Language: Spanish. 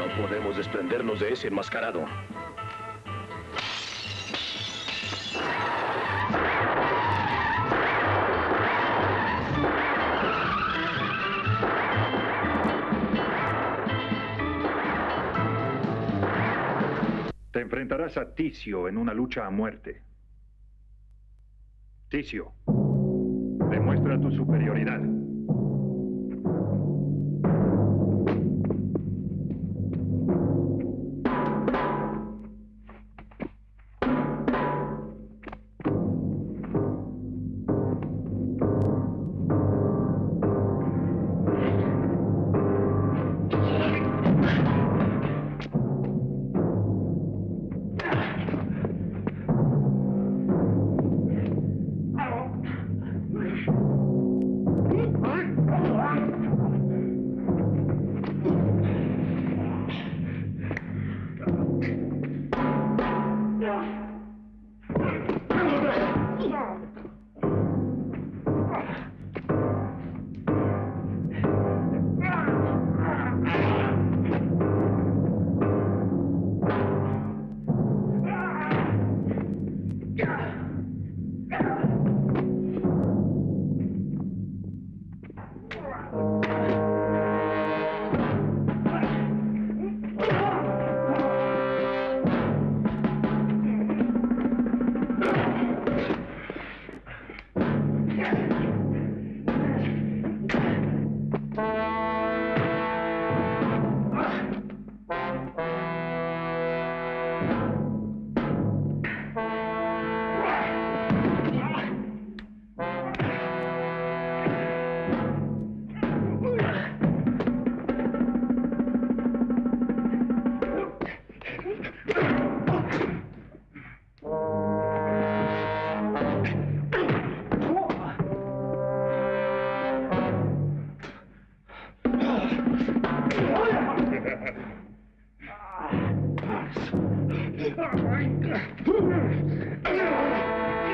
No podemos desprendernos de ese enmascarado. Te enfrentarás a Ticio en una lucha a muerte. Ticio, demuestra tu superioridad. Ah! Oh, my God.